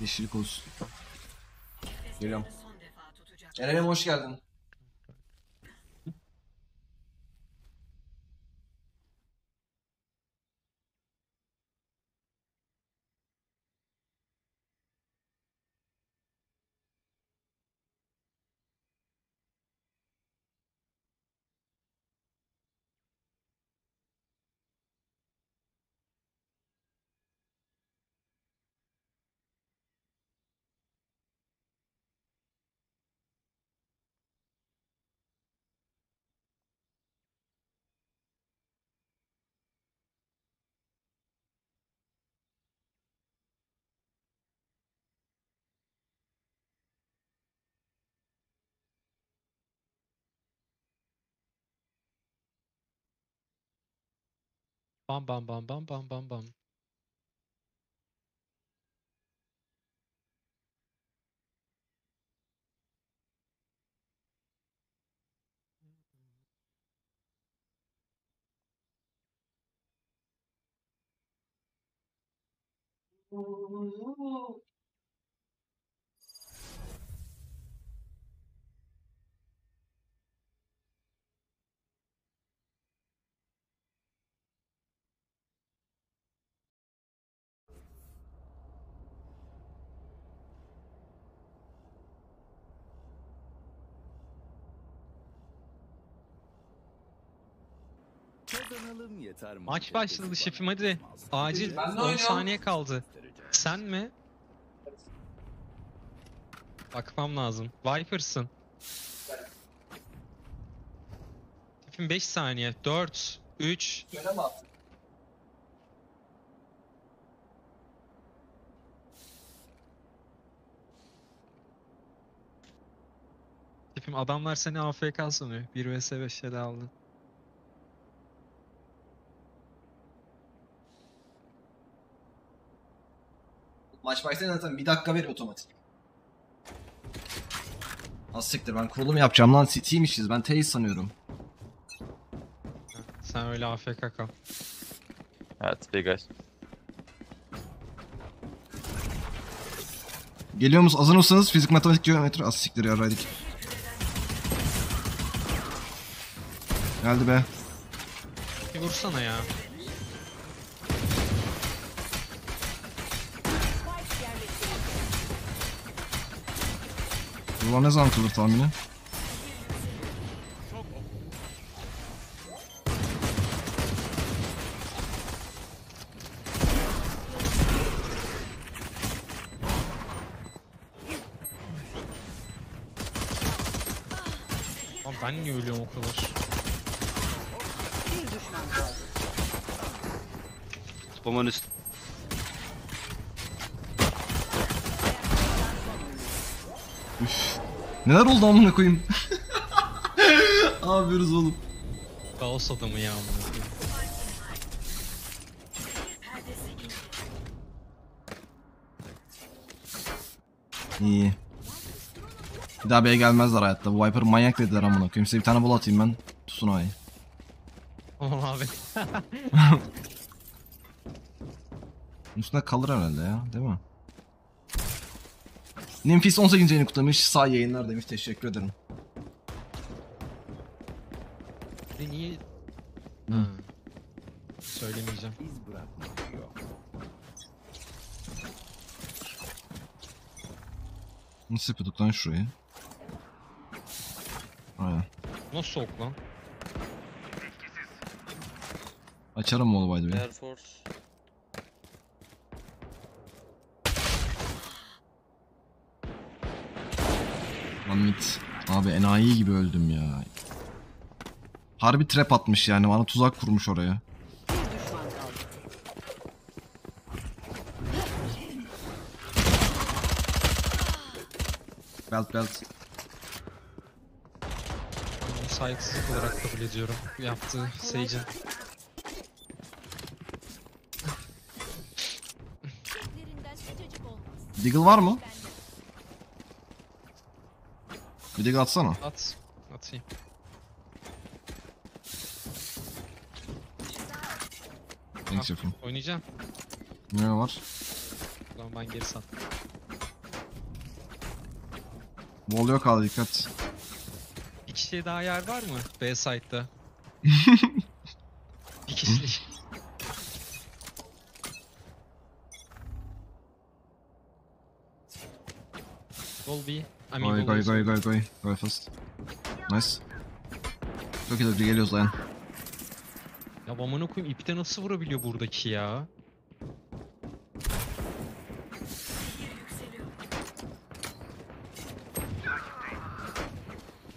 Yeşillik olsun. Geliyorum. Eren'im hoş geldin. Bum bum bum bum bum bum bum. Ooh. Kazanalım yeter. Maç başladı şefim hadi. Acil Ben de 10 oynuyorum. saniye kaldı. Sen mi? Bakmam lazım. Viper'sın. Şefim 5 saniye. 4, 3, Söyleme artık. Şefim adamlar seni AFK sanıyor. 1 vs 5 ele aldı. Başlayınca zaten bir dakika veriyor otomatik. Az siktir ben kurulum yapacağım lan City'ymişiz ben Taze sanıyorum. Sen öyle AFK kal. Evet, big guys. Geliyor musunuz? Hazır mısınız? Fizik, matematik, geometri. Az siktir yarraydık. Geldi be. Bir vursana ya. Ulan ne zaman kılır tahmini? Lan ben niye ölüyorum o kadar? Bombanın üstü. Neler oldu amına koyayım? ne yapıyoruz oğlum? Kaos adamı ya amına koyayım. İyi. Bir daha B'ye gelmezler hayatta. Bu Viper manyak dediler amına koyayım. Size bir tane bol atayım ben. Tutun ayı. Aman abi. Üstüne kalır herhalde ya. Değil mi? Nimfis 18. yayını kutlamış. Sağ yayınlar demiş. Teşekkür ederim. Bir niye... Hı. Ha. Söylemeyeceğim. İz bırakmak yok. Nasıl yapıyorduk lan şurayı? Aynen. Nasıl soğuk lan? Açarım mı by the way? Air Force. Lan mit. Abi enayi gibi öldüm ya. Harbi trap atmış yani bana tuzak kurmuş oraya. Belt belt. Saygısızlık olarak kabul ediyorum. Yaptığı Sage'in. Deagle var mı? Bir de atsana. At. Atayım. Thanks yapayım. Oynayacağım. Ne var? Ulan ben geri sat. Wall yok al dikkat. İki şey daha yer var mı B site'da? olsun. goy goy goy. Goy fast. Nice. Çok iyi iyi geliyoruz dayan. Ya amına koyayım ipte nasıl vurabiliyor buradaki ya?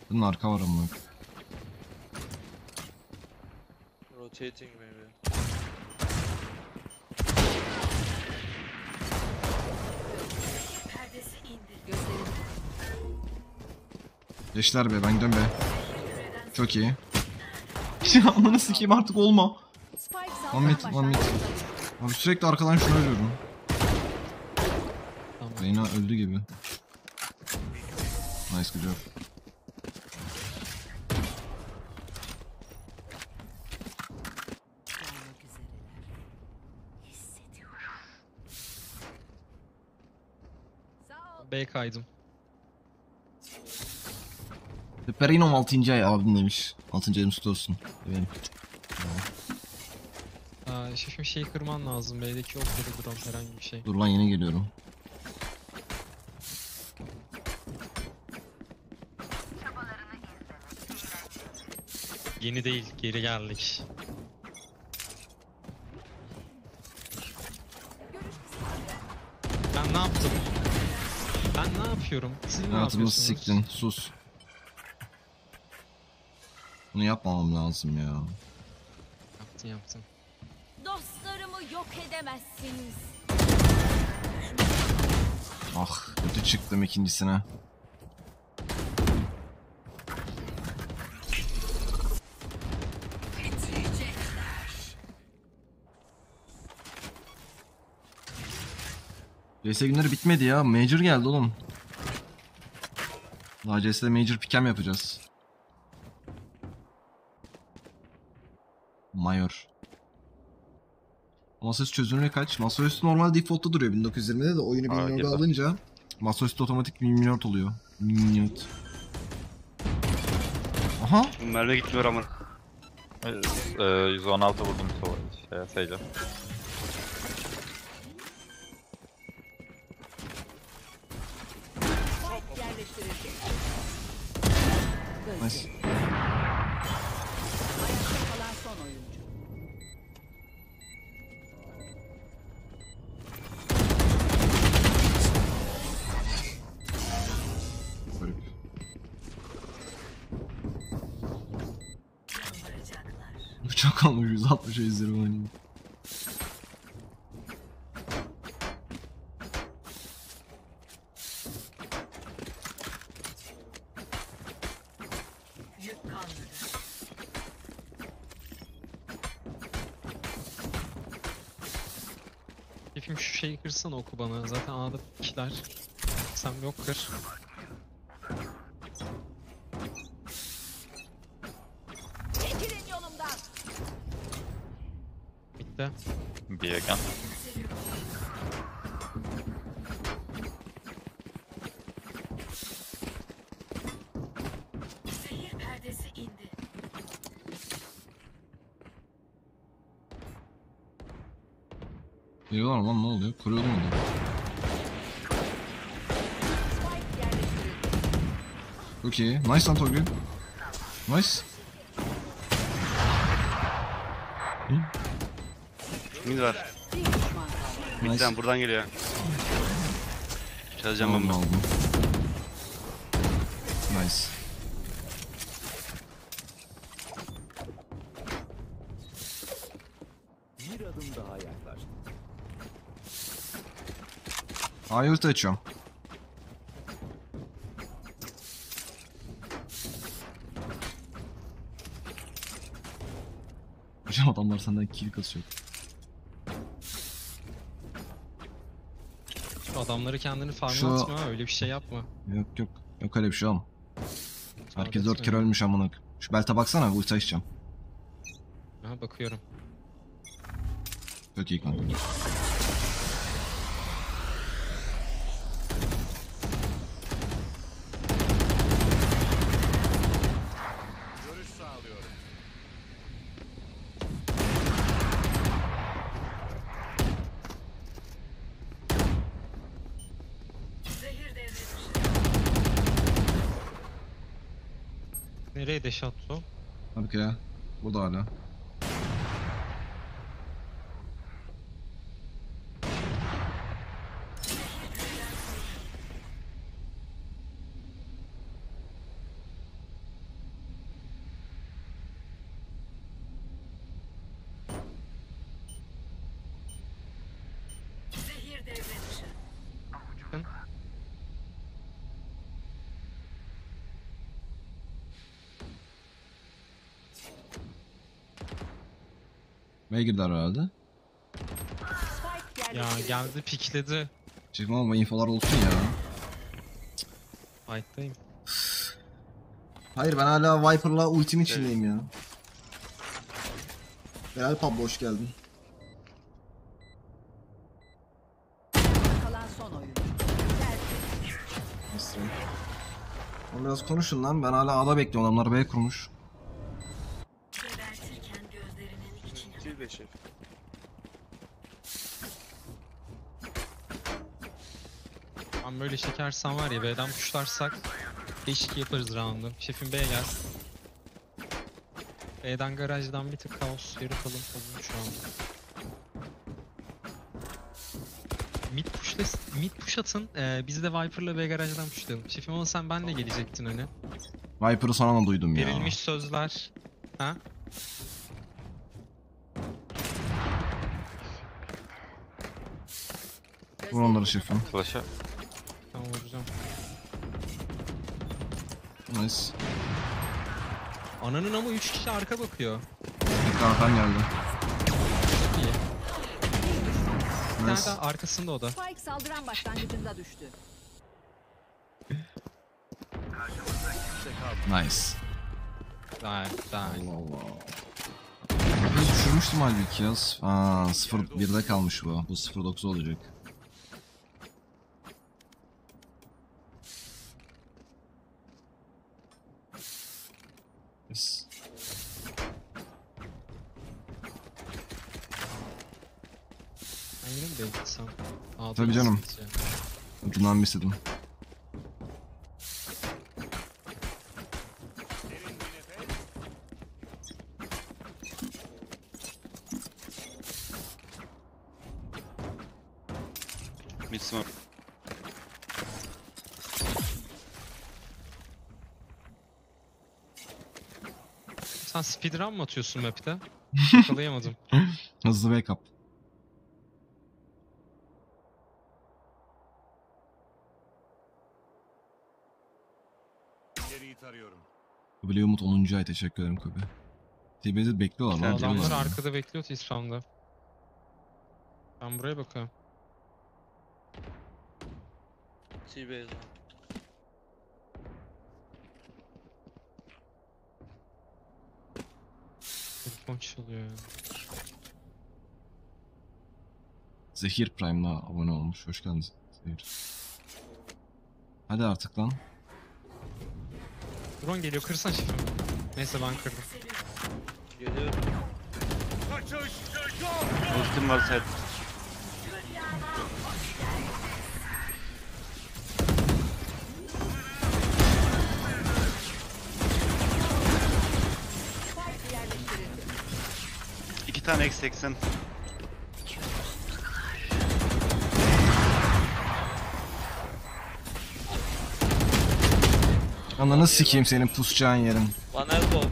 Bunun arka var ama. Rotating maybe. Geçler be ben gidiyorum be. Çok iyi. Ya ananı sikeyim artık olma. One mid, one mid. Abi sürekli arkadan şunu ölüyorum. Tamam. Reyna öldü gibi. Nice good job. B kaydım. Perino 6. ay abim demiş. 6. ayım süt olsun. Benim. Aa, şefim şeyi kırman lazım. B'deki yok ya da drone herhangi bir şey. Dur lan yeni geliyorum. Yeni değil, geri geldik. Ben ne yaptım? Ben ne yapıyorum? Siz ne Hayatımızı yapıyorsunuz? siktin. Sus. Bunu yapmamam lazım ya. Yaptın yaptın. Dostlarımı yok edemezsiniz. Ah kötü çıktım ikincisine. CS günleri bitmedi ya. Major geldi oğlum. Daha CS'de Major pikem yapacağız. Masaüstü çözünürlüğü kaç? Masaüstü normal default'ta duruyor 1920'de de oyunu Aa, 1000 güzel. alınca masaüstü otomatik 1000 minut oluyor. 1000 minut. Aha! Merve gitmiyor ama. Ee, 116 vurdum so şeye, Şefim şu şeyi kırsana oku bana. Zaten A'da ikiler. Sen yok kır. Çekilin yolumdan. Bitti. Bir again. Geliyorlar mı lan ne oluyor? Kuruyordu mu? Çok iyi. Nice lan Togri. Nice. Mid var. Midden buradan geliyor. Aldım bunu. aldım. Nice. A'yı ulti açıyorum. Hocam adamlar senden kill kasıyor. Şu adamları kendini farma Şu- atma. Öyle bir şey yapma. Yok yok. Yok öyle bir şey oğlum. Herkes dört kere ölmüş amına. Şu belte baksana ulti açacağım. Aha bakıyorum. Çok iyi kanka. Nereye deş attı o? Hadi ya. Burada hala. B'ye girdiler herhalde. Ya geldi pikledi. Çekmem ama infolar olsun ya. Fight'tayım. Hayır ben hala Viper'la ultim içindeyim ya. Helal Pablo hoş geldin. Kalan son? Oğlum biraz konuşun lan ben hala A'da bekliyorum adamlar B kurmuş. Gebertirken gözlerinin içine. Kill 5 Ben böyle çekersen var ya B'den puşlarsak değişik yaparız round'u. Şefim B'ye gel. B'den garajdan bir tık kaos yaratalım falan şu an. Mid push'la mid push atın. Ee, biz de Viper'la B garajdan pushlayalım. Şefim ama sen benle gelecektin hani. Viper'ı sonra da duydum ya. Verilmiş sözler. Ha? Vur onları şefim. Flash'a. Nice. Ananın ama 3 kişi arka bakıyor. Bir arkan geldi. İyi. Bir tane Nice. daha arkasında o da. Spike saldıran başlangıcında düştü. Nice. Daha, daha. Allah Allah. Ben düşürmüştüm halbuki ya. Aa 0-1'de kalmış bu. Bu 0-9 olacak. Yes. Ben yine mi beklesem? Aa, Tabii canım. Ucundan bir istedim. Mid smoke. Sen speedrun mı atıyorsun map'te? Yakalayamadım. Hızlı backup. Kobe Umut 10. ay teşekkür ederim Kobe. TB'de bekliyorlar lan. Adamlar geliyorlar. arkada bekliyor round'da. Ben buraya bakıyorum. T-Base lan. Telefon çalıyor ya. Zehir Prime'la abone olmuş. Hoş geldin Zehir. Hadi artık lan. Drone geliyor kırsan şefim. Neyse ben kırdım. Geliyor. Kaçış! Ultim var set. İki tane X80. Ananı sikeyim senin pusacağın yerin. One elbow.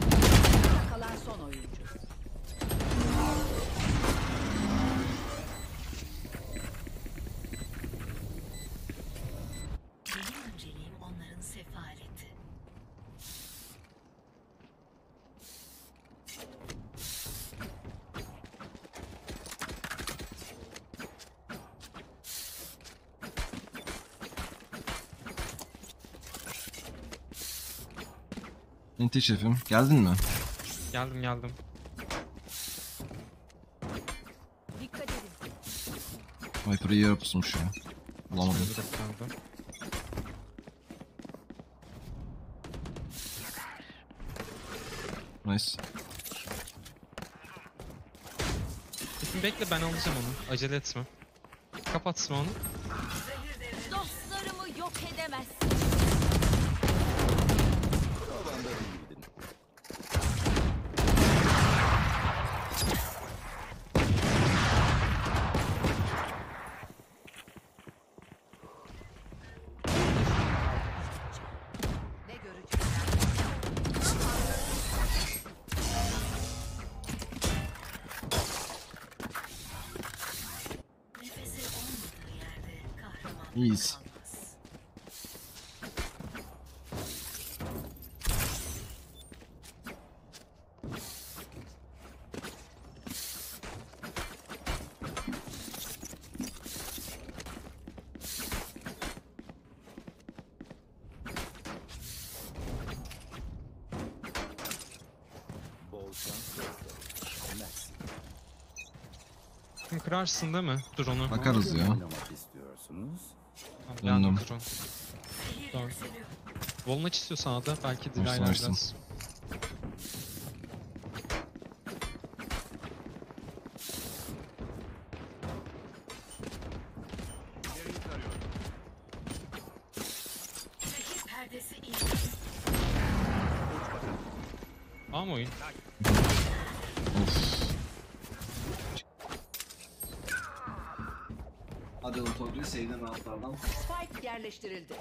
Kalan son oyuncu. Benim önceliğim onların sefaleti. Enti şefim. Geldin mi? Geldim geldim. Dikkat edin. Viper'ı iyi yere pusmuş ya. Bulamadım. Şöyle. Nice. Şefim bekle ben alacağım onu. Acele etme. Kapatsın onu. Dostlarımı yok edemezsin. Kırarsın değil mi drone'u? Bakarız ya. Oynamak istiyorsunuz? Tamam, Döndüm. drone. Tamam. Volnaç istiyorsan da belki Olsun, dilaylar olsun. biraz. A mı oyun? Of. Hadi otobüs sevdiğim rahatlardan. Spike yerleştirildi.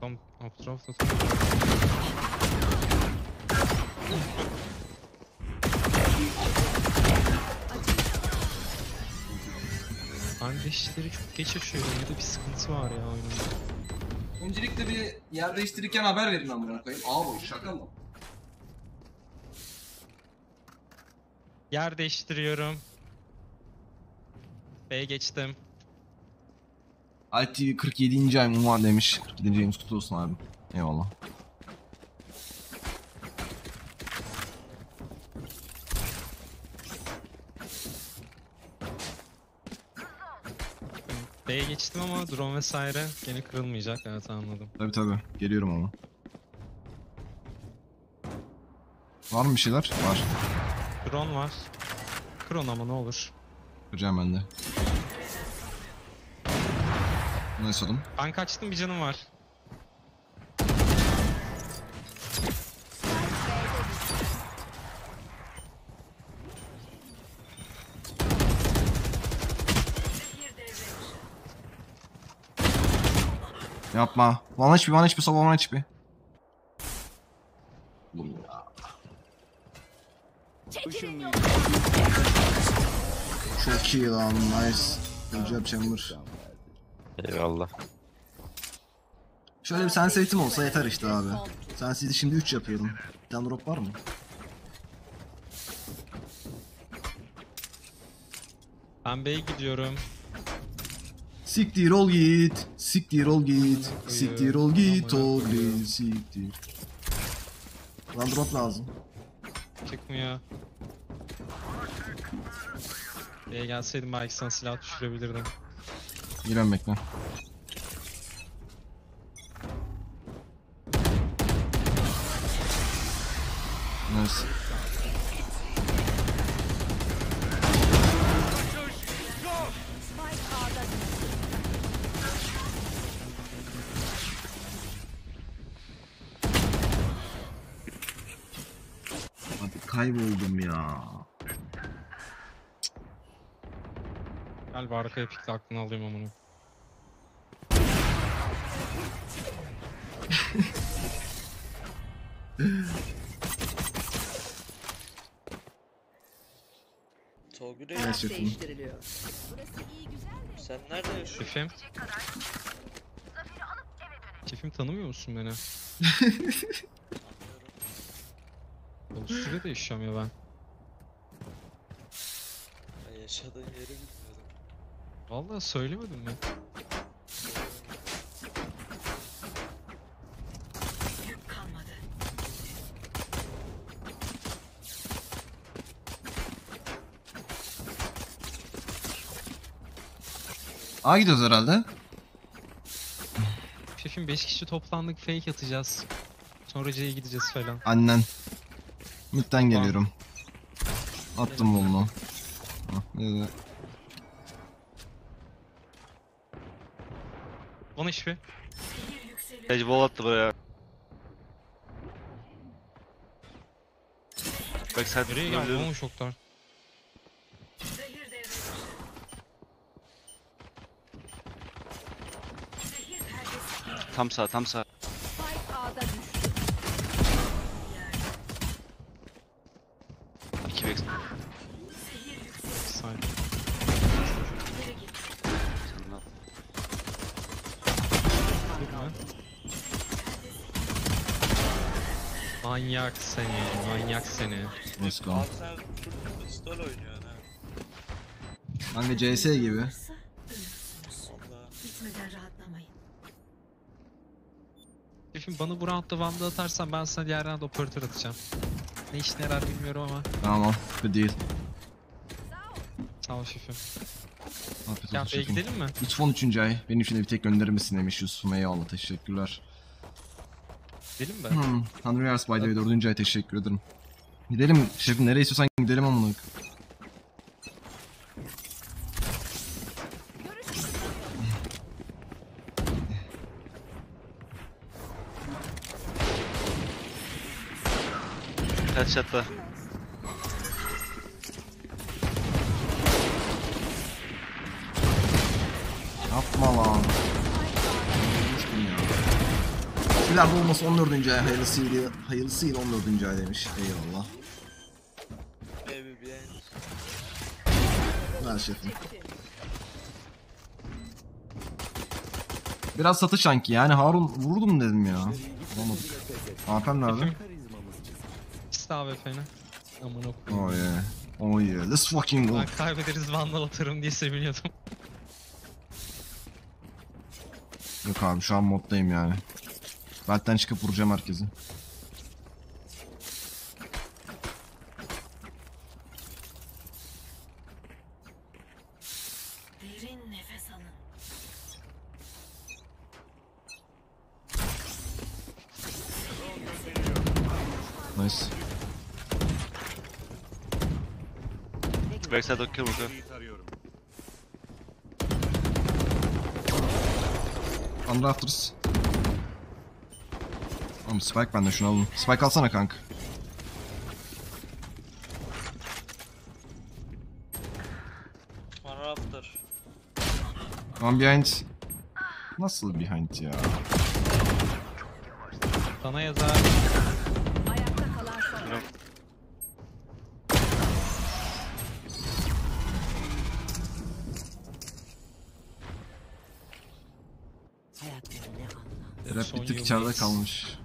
Tam alt tarafta. Kardeşleri çok geç açıyor. Ya da bir sıkıntı var ya oyunda. Öncelikle bir yer değiştirirken haber verin amına koyayım. Aa bu şaka mı? Yer değiştiriyorum. B'ye geçtim. Alt TV 47. ayım var demiş. 47. ayımız kutlu olsun abi. Eyvallah. B'ye geçtim ama drone vesaire gene kırılmayacak. Evet anladım. Tabi tabi. Geliyorum ama. Var mı bir şeyler? Var. Drone var. Kır onu ama ne olur. Kıracağım ben de. Ne sorun? Ben kaçtım bir canım var. Yapma. Bana hiçbir, bana hiçbir, bana hiçbir. Çok iyi lan, nice. Good job Chamber. Eyvallah. Şöyle bir sensitive'im olsa yeter işte abi. Sensitivity şimdi 3 yapıyorum. Bir tane drop var mı? Ben B'ye gidiyorum. Siktir ol git. Siktir ol git. Siktir ol git git. Siktir. Lan drop lazım. Çıkmıyor. B'ye gelseydim belki sana silah düşürebilirdim. Giren bekle. Nice. Kayboldum ya. Galiba arkaya pikle aklını alayım amına. Tolgure Evet, Taraf şefim. değiştiriliyor. sen nerede yaşıyorsun? Şefim. Şefim tanımıyor musun beni? Avusturya'da yaşıyorum ya ben. Ben yaşadığın yeri bilmiyordum. Vallahi söylemedim mi? A gidiyoruz herhalde. Şefim 5 kişi toplandık fake atacağız. Sonra C'ye gideceğiz falan. Annen. Mid'den geliyorum. Attım bolunu. Hah, ne de- Bana hiçbir. Sage wall attı buraya. Backside Nereye geldi oğlum şoklar. Tam sağ tam sağ. Manyak seni, manyak seni. Let's go. Abi sen full pistol oynuyorsun ha. Kanka CS gibi. Valla. Bitmeden rahatlamayın. Şefim bana bu roundda Vandal atarsan ben sana diğer round operatör atacağım. Ne işine yarar bilmiyorum ama. Tamam. Good deal. Sağ ol şefim. Afiyet olsun B'ye şefim. gidelim mi? Lütfen 3. ay. Benim için de bir tek gönderir misin demiş Yusuf. Eyvallah teşekkürler. Gidelim mi? Hmm. 100 years by the way 4. ay teşekkür ederim. Gidelim şefim nereye istiyorsan gidelim amına. koyayım. Headshot'ta. Yapma lan. Silah olması 14. ay hayırlısıyla, hayırlısıyla 14. ay demiş. Eyvallah. Ver şefim. Biraz satış sanki yani Harun vurdum dedim ya. Olamadık. AP'm nerede? AWP'ne. Amına koyayım. Oh yeah. Oh yeah. Let's fucking go. Ben kaybederiz Vandal atarım diye seviniyordum. Yok abi şu an moddayım yani. Belten çıkıp vuracağım herkesi. Derin nefes alın. Nice. Backside okey burada. Undrafters. Oğlum Spike bende şunu alın. Spike alsana kanka. One behind. Nasıl behind ya? Sana yazar. Ayakta kalan son. Rap bir tık içeride kalmış.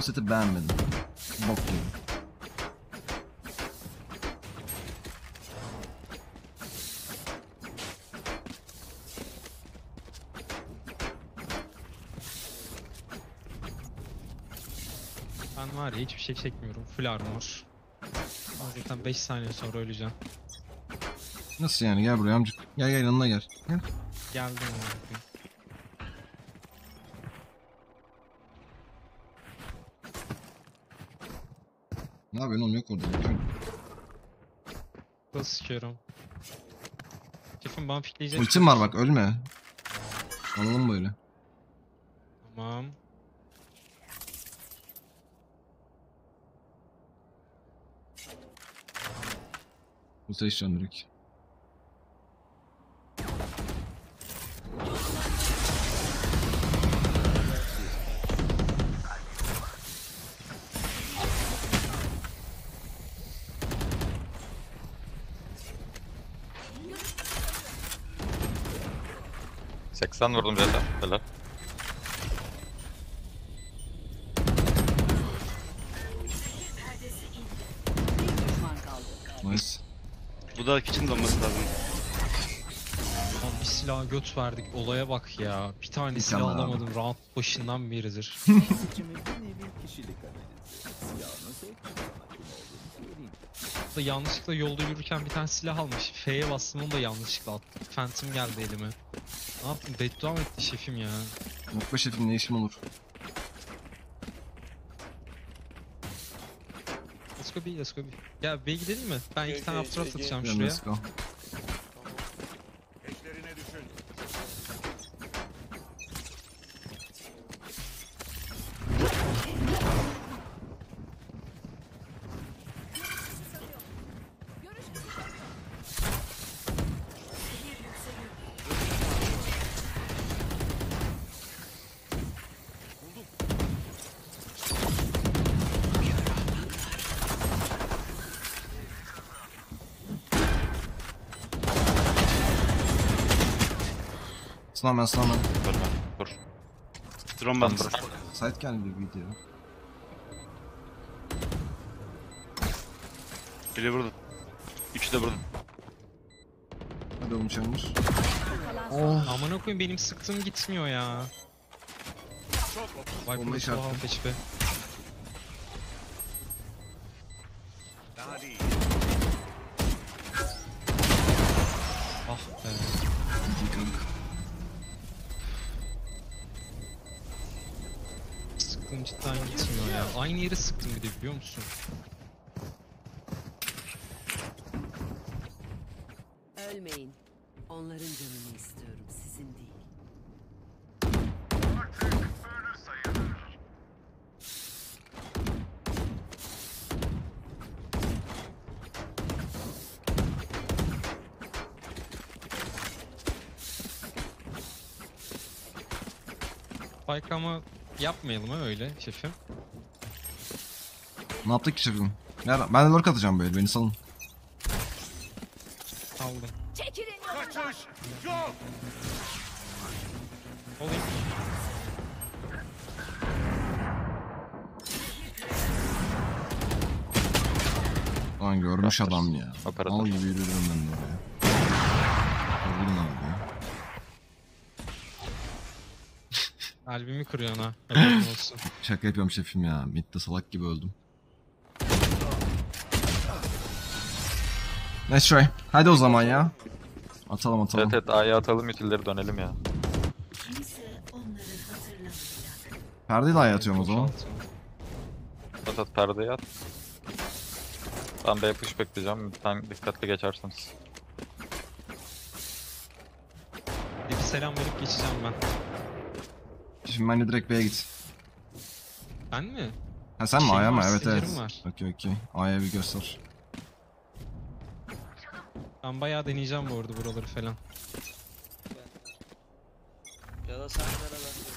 Yine seti beğenmedim. Bok gibi. Ben var ya hiçbir şey çekmiyorum. Full armor. Zaten 5 saniye sonra öleceğim. Nasıl yani gel buraya amcık. Gel gel yanına gel. Gel. Geldim amına Ne yapıyorsun oğlum yok orada. Nasıl sıkıyorum? Şefim bana pikleyecek. Ultim var bak ölme. Alalım böyle. Tamam. Ulti işlem direkt. 80 vurdum zaten. Helal. Bir düşman kaldı. Nice. Bu da kitchen olması lazım. Lan bir silah göt verdik. Olaya bak ya. Bir tane silah abi. alamadım. Round başından beridir. da yanlışlıkla yolda yürürken bir tane silah almış. F'ye bastım onu da yanlışlıkla attım. Phantom geldi elime. Ne yaptım? Beddua mı etti şefim ya? Be şefim ne işim olur. Let's go B, let's go B. Ya B gidelim mi? Ben iki tane okey. atacağım şuraya. let's go. Snowman snowman. Dur lan, dur. Drone bastı. dur. Site geldi bir video. Biri vurdu. Üçü de vurdu. Hadi. Kalan son Oh. Amına koyayım benim sıktığım gitmiyor ya. Vay burası işareti. halk HP. Biliyor musun? Ölmeyin. Onların canını istiyorum, sizin değil. Spike ama yapmayalım ha öyle şefim. Ne yaptık ki şefim? Ya ben de lurk atacağım böyle beni salın. Aldım. Çekilin yolundan. Kaçış yok. Olayım. Lan görmüş adam ya. Operatör. Al gibi yürüdüm ben de oraya. Vurdum abi ya. Kalbimi kırıyorsun ha. Olsun. Şaka yapıyorum şefim ya. Mid'de salak gibi öldüm. Let's try. Hadi o zaman ya. Atalım atalım. Evet evet A'ya atalım itilleri dönelim ya. Perdeyi de aya atıyorum o zaman. At at perdeyi at. Ben B push bekleyeceğim. Lütfen dikkatli geçersiniz. Bir selam verip geçeceğim ben. Şimdi ben de direkt B'ye git. Ben mi? Ha sen mi Şeyim A'ya mı? var, Evet evet. sinirim var. Okey okey. A'ya bir göster. Ben bayağı deneyeceğim bu arada buraları falan. Ya da sen nere ben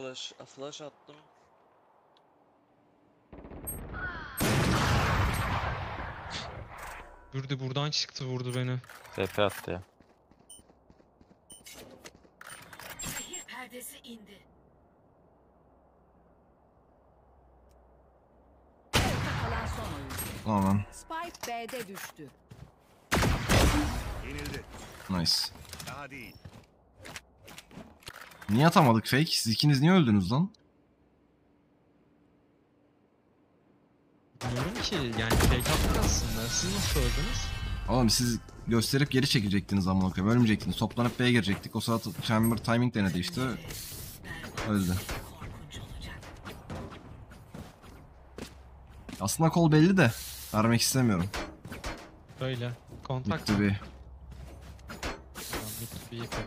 flash, a flash attım. Vurdu buradan çıktı vurdu beni. TP attı ya. Zehir perdesi indi. Ayakta kalan son Tamam. Spike B'de düştü. Yenildi. Nice. Daha değil. Niye atamadık fake? Siz ikiniz niye öldünüz lan? Bilmiyorum ki yani fake attık aslında. Siz nasıl öldünüz? Oğlum siz gösterip geri çekecektiniz amına koyayım. Ölmeyecektiniz. Toplanıp B'ye girecektik. O sırada Chamber timing denedi işte. Öldü. Aslında kol belli de. Vermek istemiyorum. Böyle. Kontak Bitti bir. To be yapalım.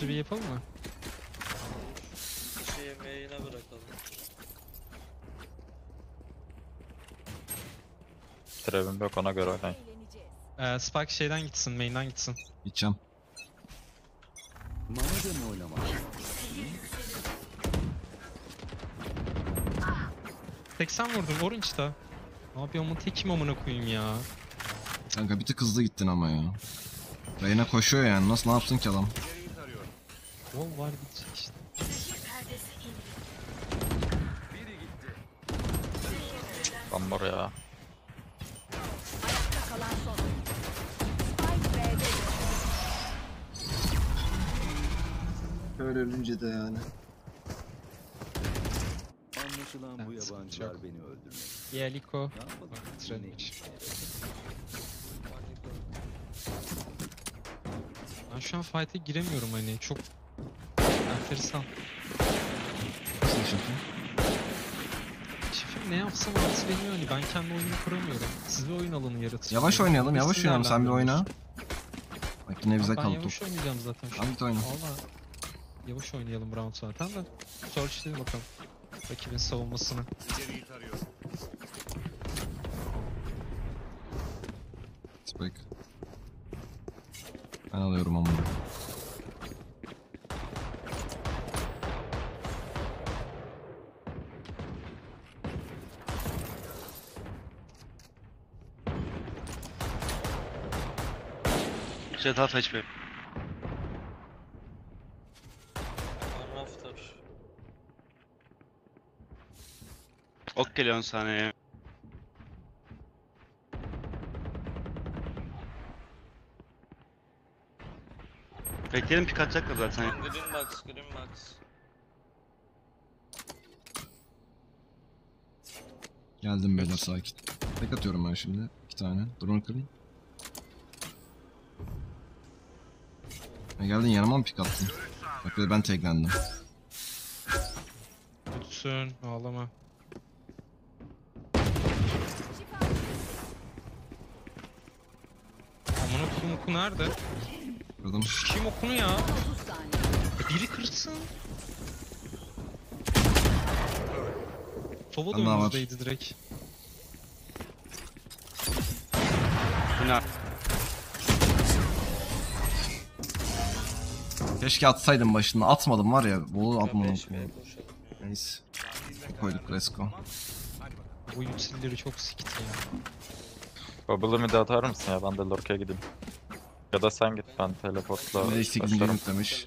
To be yapalım mı? Şey main'e bırakalım. Trevim yok ona göre oynayın. Ee, Spike şeyden gitsin, main'den gitsin. Gideceğim. 80 vurdum Orange'da. Abi ama tekim amına koyayım ya. Kanka bir tık hızlı gittin ama ya. Reyna koşuyor yani. Nasıl ne yapsın ki adam? Wall var gidecek işte. Ben var ya. Böyle ölünce de yani. Anlaşılan bu yabancılar beni öldürmek. Yeliko. Ne yapalım? Ben şu an fight'e giremiyorum hani çok enteresan. Nasıl şefim? Şefim ne yapsam artık benim hani ben kendi oyunumu kuramıyorum. Siz bir oyun alanı yaratın. Yavaş oynayalım, yavaş oynayalım. Sen bir oyna. Bak yine bize Ben kaldı yavaş oynayacağım zaten şu an. Tamam git oyna. Valla yavaş oynayalım round zaten de. Search'leyelim bakalım rakibin savunmasını. Spike. Ben alıyorum ama. Jet half HP. Ok geliyor 10 saniye. Bekleyelim pik atacaklar zaten. Green box, green box. Geldim beyler sakin. Tek atıyorum ben şimdi. iki tane. Drone kırın. Ha, geldin yanıma mı pik attın? Bak bir de ben teklendim. Lütfen ağlama. Amına koyayım oku nerede? Kırdım. Kim okunu ya? 30 saniye. E, Biri kırsın. Sova da önümüzdeydi direkt. Bina. Keşke atsaydım başında. Atmadım var ya. Bolu atmadım. 5 B'ye koşalım. ya. Neyse. Koyduk Resko. Bu utilleri çok sikti ya. Bubble'ı mid atar mısın ya? Ben de Lurk'e gideyim. Ya da sen git ben teleportla de istiklim başlarım. demiş.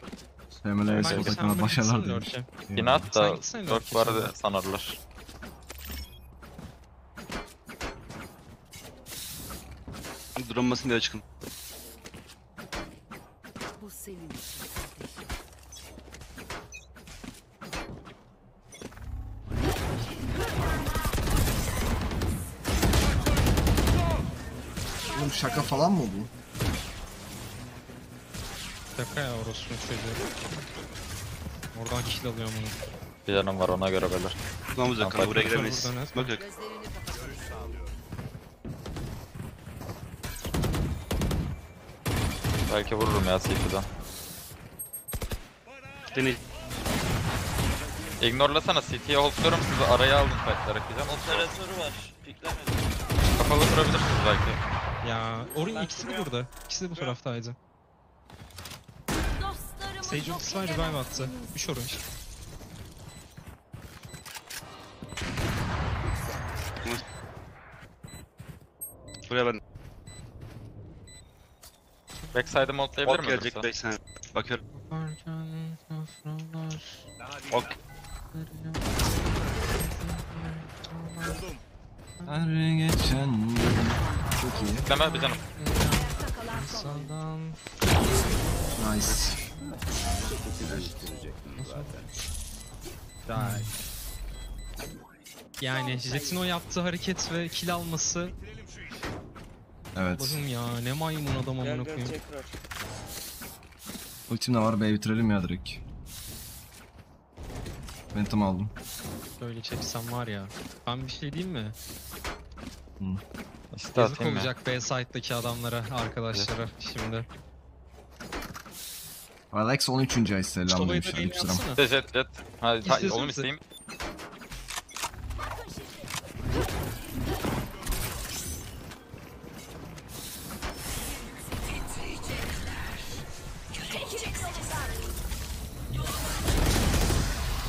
PML Resko Bence sen takımına başarılar demiş. Lurk'e. Yine at Sen da gitsene Lurk'e var da de. sanarlar. Durmasın diye çıkın. Bu senin için. Oğlum şaka falan mı bu? Şaka ya orospu çocuğu. Oradan kill alıyorum onu. Bir yanım var ona göre beyler. Kulağımız yok Tamam, kanka buraya bak- giremeyiz. buradan. Bak kapat. Belki vururum ya CT'den. Deney. Ignore'lasana CT'ye holdluyorum sizi araya aldım fight'lara gideceğim. Operatörü var. Piklemedim. Kapalı durabilirsiniz belki. Ya orayı Ben ikisi de burada. İkisi de bu taraftaydı. Sage ultisi var revive attı. 3 orange. Buraya ben. Backside'ı montlayabilir Ok mi? gelecek Dursa? 5 saniye. Bakıyorum. Ok. Her geçen Çok iyi. Bekleme bir canım. Ayakta Yani Jet'in o yaptığı hareket ve kill alması Evet. Allah'ım ya ne maymun adam amına gel koyayım. tekrar. Ultim de var. B bitirelim ya direkt. Phantom aldım. Böyle çeksem var ya. Ben bir şey diyeyim mi? İşte Yazık atayım ya. olacak B site'daki adamlara, arkadaşlara şimdi. Alex 13. ay selam Sova'yı demiş. da yayın Aleykümselam. de jet jet. Ha, ha, İstesenize. oğlum isteyeyim.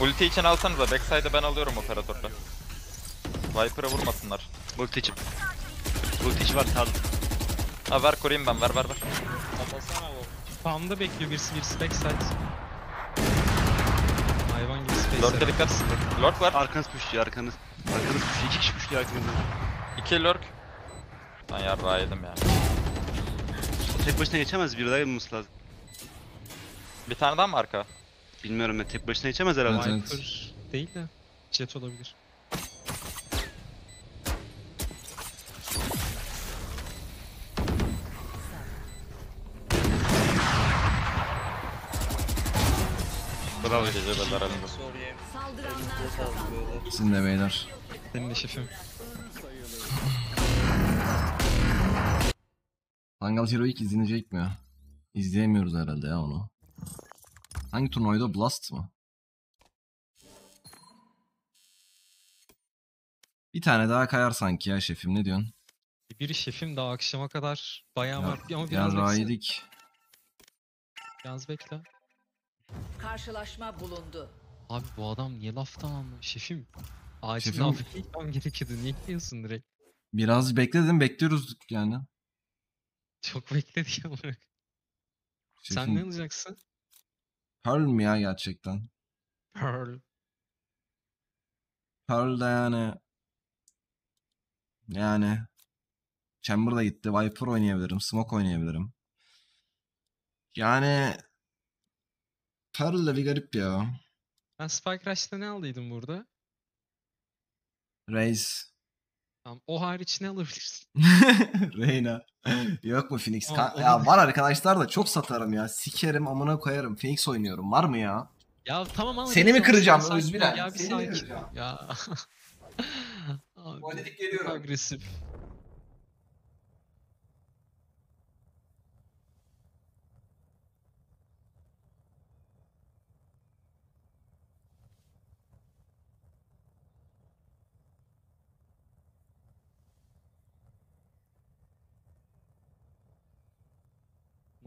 Ulti için alsanıza. Backside'ı ben alıyorum operatörle. Viper'a vurmasınlar. Ulti içi. Ulti içi var sağda. Ha ver koruyayım ben. Ver ver ver. Kafasana bu. Farmda bekliyor birisi birisi backside. Hayvan gibi space yaratıyor. dikkat. Lord var. Arkanız püşlüyor arkanız. Arkanız püşlüyor. İki kişi püşlüyor arkanızda. İki lurk. Ben yarrağı yedim ya. Tek başına geçemez. Biri daha yapılması lazım. Bir tane daha mı arka? Bilmiyorum ben tek başına geçemez herhalde. Evet. Viper değil de Jet olabilir. Bravo. Saldıranlar sağlık kazandı. beyler. Sizin de beyler. Senin de şefim. Hangal Heroic izlenecek mi? İzleyemiyoruz herhalde ya onu. Hangi turnuvaydı? Blast mı? Bir tane daha kayar sanki ya şefim ne diyorsun? Biri şefim daha akşama kadar bayağı Ya- var. Ama Ya biraz bekle. yedik. Bekle. Karşılaşma bulundu. Abi bu adam niye laf tamam mı? Şefim. Acil Şefim- laf gitmem gerekiyordu. Niye gidiyorsun direkt? Biraz bekle dedim bekliyoruz yani. Çok bekledik ama. Sen Şefim, ne alacaksın? Pearl mi ya gerçekten? Pearl. Pearl de yani yani Chamber da gitti. Viper oynayabilirim. Smoke oynayabilirim. Yani De bir garip ya. Ben Spike Rush'ta ne aldıydım burada? Raze. Tamam. O hariç ne alabilirsin? Reyna. Yok mu Phoenix? Ka- ya var arkadaşlar da çok satarım ya. Sikerim amına koyarım. Phoenix oynuyorum. Var mı ya? Ya tamam ama. Seni mi kıracağım Özbilen? Ya bir Seni mi sakin. kıracağım? Ya. Abi, O dedik geliyorum. agresif.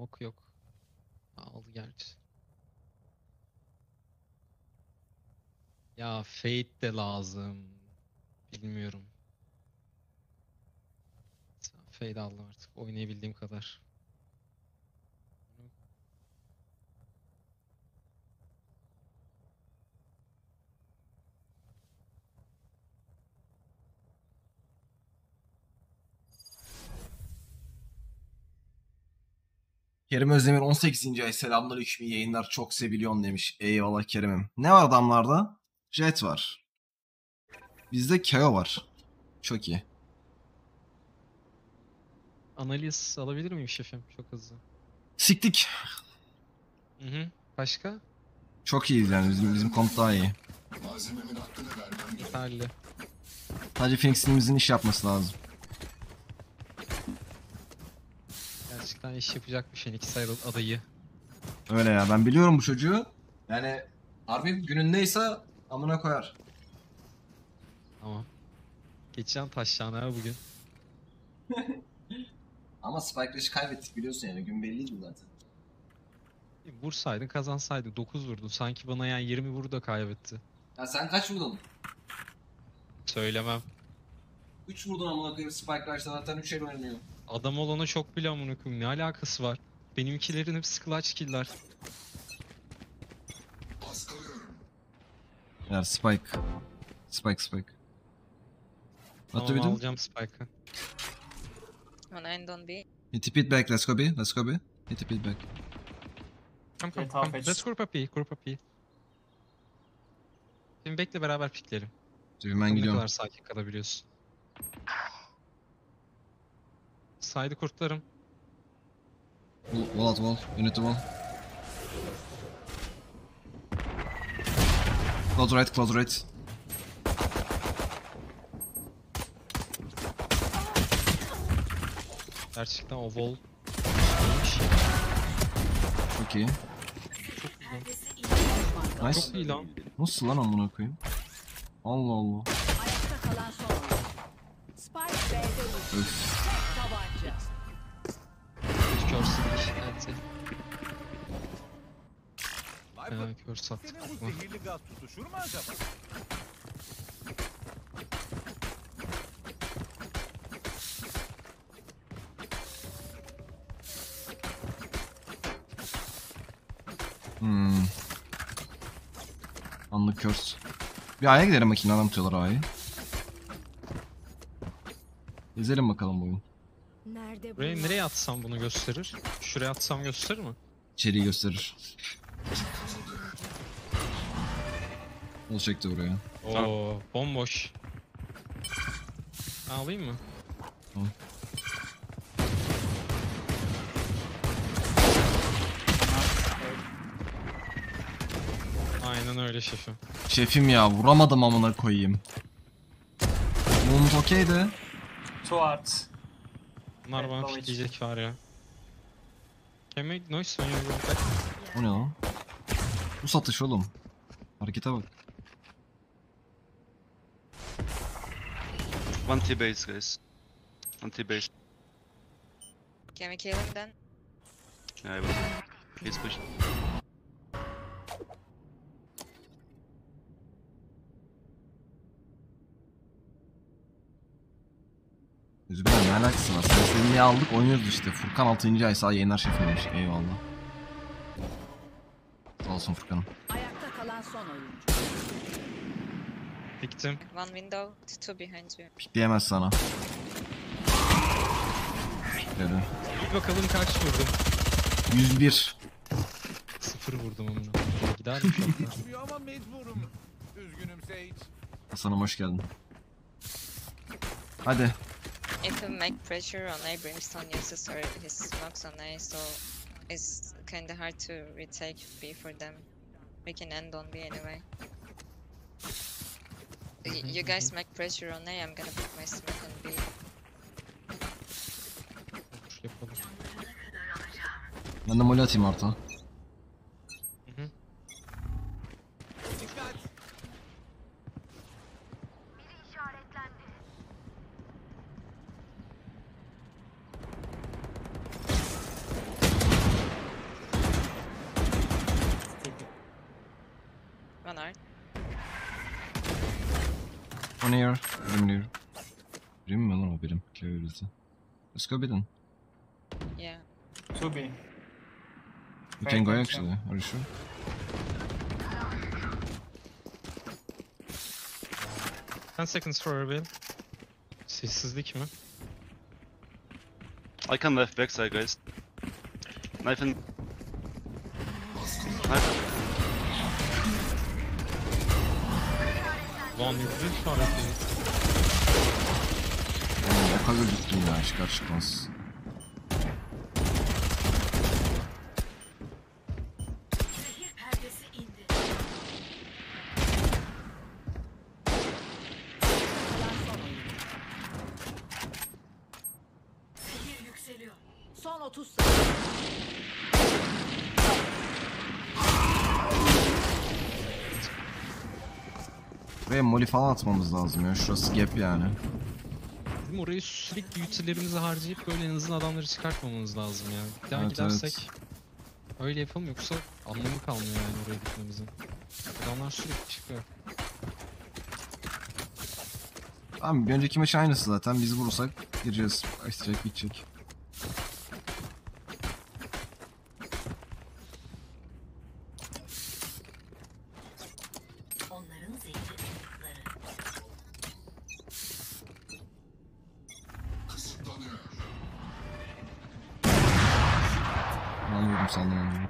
Mok yok. Aldı gerçi. Ya Fate de lazım. Bilmiyorum. Fade aldım artık. Oynayabildiğim kadar. Kerim Özdemir 18. ay selamünaleyküm iyi yayınlar çok seviliyorsun demiş. Eyvallah Kerim'im. Ne var adamlarda? Jet var. Bizde KO var. Çok iyi. Analiz alabilir miyim şefim? Çok hızlı. Siktik. Hı hı. Başka? Çok iyiyiz yani bizim, bizim komp daha iyi. Yeterli. Sadece Phoenix'imizin iş yapması lazım. Gerçekten iş yapacak bir şey. İki sayılı adayı. Öyle ya ben biliyorum bu çocuğu. Yani harbi günündeyse amına koyar. Tamam. Geçeceğim taşlarına ha bugün. Ama Spike Rush'ı kaybettik biliyorsun yani gün belliydi zaten. E, Vursaydın kazansaydın. 9 vurdu. Sanki bana yani 20 vurdu da kaybetti. Ya sen kaç vurdun? Söylemem. 3 vurdun amına koyayım Spike Rush'ta zaten 3 el oynanıyor. Adam olana çok bile amına koyayım. Ne alakası var? Benimkilerin hepsi clutch kill'ler. Ya Spike. Spike Spike. What do we Tamam do? alacağım Spike'ı. One end on B. Hit it back, let's go B, let's go B. Hit it back. Come come come. Let's group up B. Group up B. Şimdi bekle beraber pikleyelim. Tabii ben Ne gidiyorum. kadar sakin kalabiliyorsun. Saydı kurtlarım. Wall wall at wall, unit to wall. Close right, close right. Gerçekten o wall. iyiymiş. Çok iyi. Çok Nice. iyi lan. Nasıl lan amına koyayım? Allah Allah. Ayakta kalan son oyuncu. Spike B'de düştü. Öf. Kör sattık. senin bu zehirli gaz tutuşur mu acaba? Hmm. Anlık körs. Bir A'ya gidelim bakayım adam tutuyorlar A'yı. İzleyelim bakalım bu oyun. Nerede Buraya bunlar? nereye atsam bunu gösterir? Şuraya atsam gösterir mi? İçeriği gösterir. Ol çekti buraya. Oo, bomboş. Ben Alayım mı? Al. Aynen öyle şefim. Şefim ya vuramadım amına koyayım. Mumut okeydi. Two arts. Bunlar Evet, bana fitleyecek var ya. Can make noise when you go back. O ne lan? Bu satış oğlum. Harekete bak. One T-base, guys. One T-base. Can we kill him then? Yeah, I will. He's pushing. Üzgünüm ne alakası var. Seslerini aldık oynuyoruz işte. Furkan 6. ay sağ yayınlar şefim demiş. Eyvallah. olsun Furkan'ım. Ayakta kalan son oyuncu. Diktim. One window, two behind you. Pikleyemez sana. Dedi. Bir bakalım kaç vurdum. 101. Sıfır vurdum amına. Gider mi? Geçmiyor ama mecburum. Üzgünüm Sage. Hasan'ım hoş geldin. Hadi. If you make pressure on A, Brimstone uses her, his smokes on A, so it's kinda hard to retake B for them. We can end on B anyway. Y- mm-hmm, you guys mm-hmm. make pressure on A, I'm gonna put my smoke on B. Olur, yapalım. Ben Let's go bidin. Yeah. You can go actually. Are you sure? Ten seconds for a reveal. Sessizlik mi? I can left backside guys. Knife in. Knife. Lan yüzü işaretli. Oğlum o kadar gittim ya çıkar çıkmaz. Son oyuncu. Son 30 saniye. Buraya molly falan atmamız lazım ya. Şurası gap yani. Orayı sürekli utilerimizi harcayıp böyle en azından adamları çıkartmamamız lazım ya. Bir daha Evet, gidersek öyle yapalım yoksa anlamı kalmıyor yani oraya gitmemizin. Adamlar sürekli çıkıyor. Tamam bir önceki maç aynısı zaten. Biz vurursak gireceğiz. Başlayacak bitecek. Onların zehri Ben vurdum sandım onu.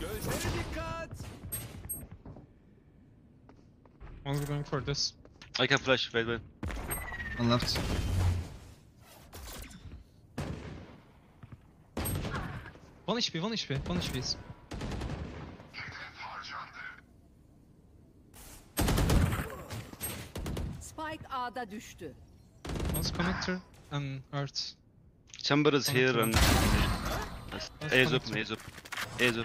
Gözlere dikkat. One's going for this. I can flash. Wait, wait. One left. One HP, one HP, one HP's. Spike A'da düştü. One's connector and earth. Chamber is here and. Yes. A is open. A is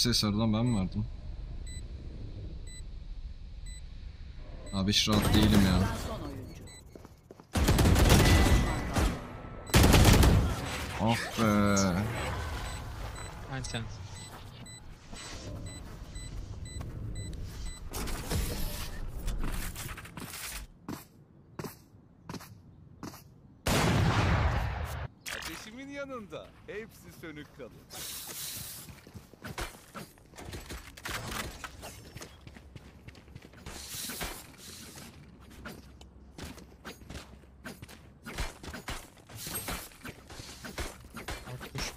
ses lan ben mi verdim? Abi hiç rahat değilim ya. Ah be. Ten.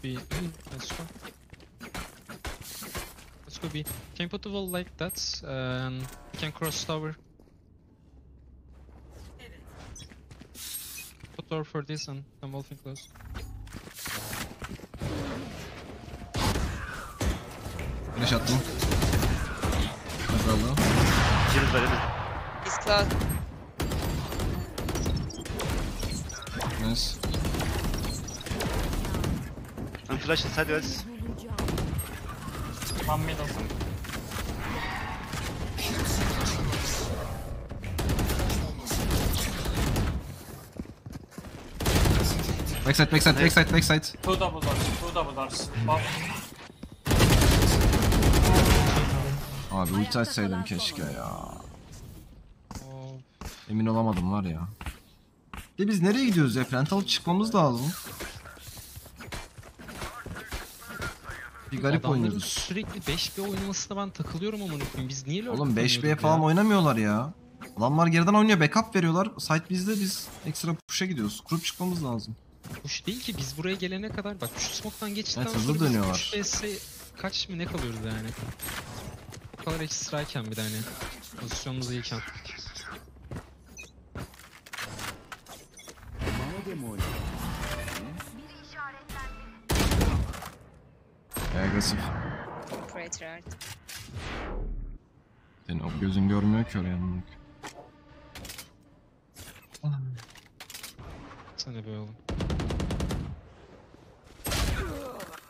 B. Let's go. Let's go B. Can you put the wall like that? Uh, and you can cross tower. Put door for this and I'm wolfing close. Flash attım. Eyvallah. Shield var. He's close. flash inside guys. One mid olsun. Backside, backside, backside, backside. Two double doors, two double doors. Bak. Abi ulti açsaydım keşke ya. Emin olamadım var ya. De biz nereye gidiyoruz ya? Frental çıkmamız lazım. Garip adamların oynuyoruz. sürekli 5B oynamasına ben takılıyorum ama koyayım. Biz niye LoL Oğlum 5B kullanıyorduk falan ya? oynamıyorlar ya. Adamlar geriden oynuyor, backup veriyorlar. Site bizde biz ekstra push'a gidiyoruz. Kurup çıkmamız lazım. Hoş değil ki biz buraya gelene kadar bak şu smoke'tan geçtikten Evet, hızlı sonra dönüyorlar. 3 vs kaç mı ne kalıyoruz yani. Bu kadar ekstrayken bir de hani pozisyonumuz iyiyken. E, agresif. Operator art. Senin o gözün görmüyor ki oraya. amına koyayım. Sana böyle oğlum.